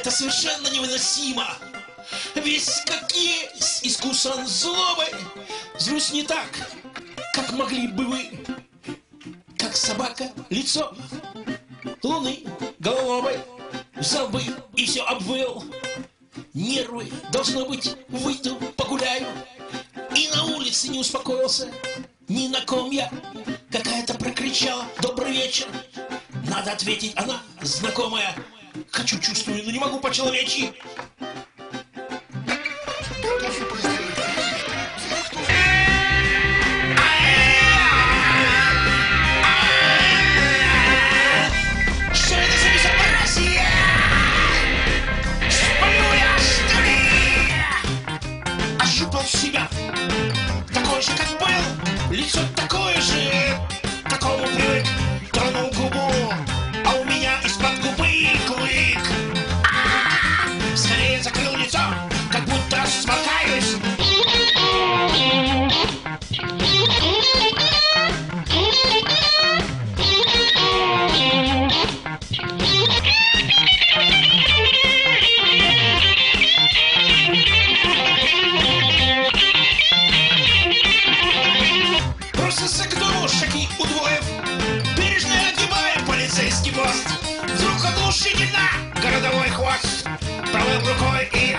это совершенно невыносимо. Весь как есть, искусан злобой. Злюсь не так, как могли бы вы. Как собака, лицо луны головой взял бы и все обвыл. Нервы, должно быть, выйду, погуляю. И на улице не успокоился. Ни на ком я. Какая-то прокричала «Добрый вечер!» Надо ответить, она знакомая. Хочу, чувствую, но не могу по-человечьи.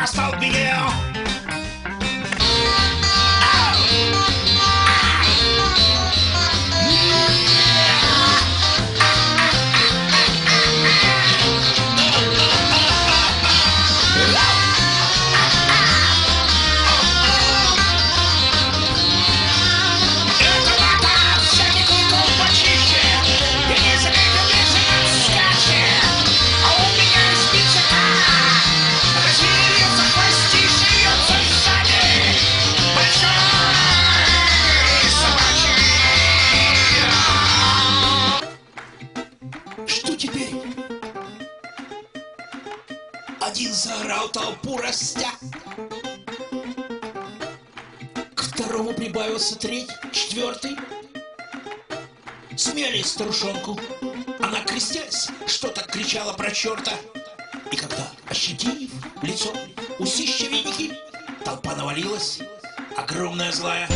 Рукой и остолбенел. Это Что теперь? Один заорал толпу растя. К второму прибавился третий, четвертый. Смели старушонку. Она, крестясь, что-то кричала про черта. И когда, ощетинив лицо, усища веники, толпа навалилась, огромная злая.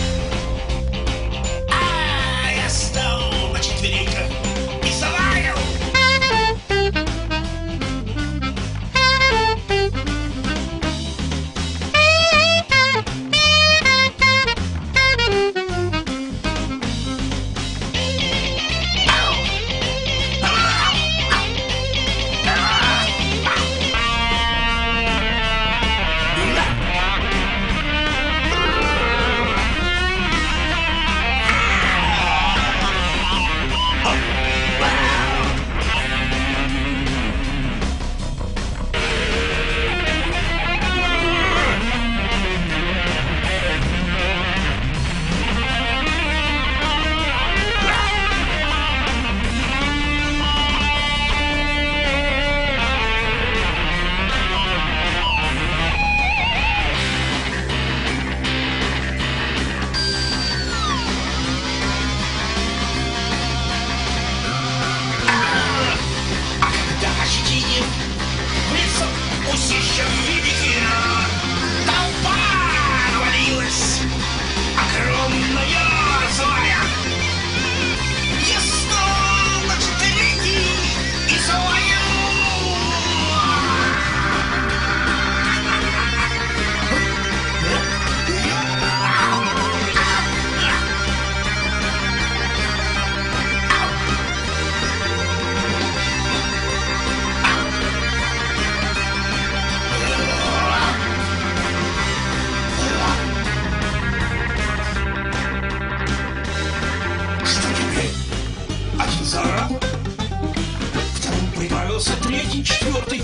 Третий, четвертый.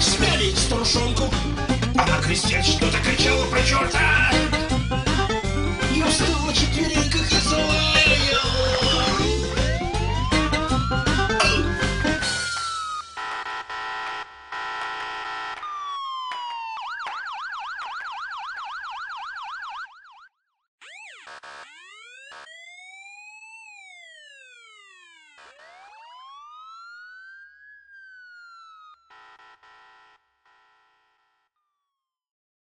Смяли старушонку. Она крестясь что-то кричала про черта.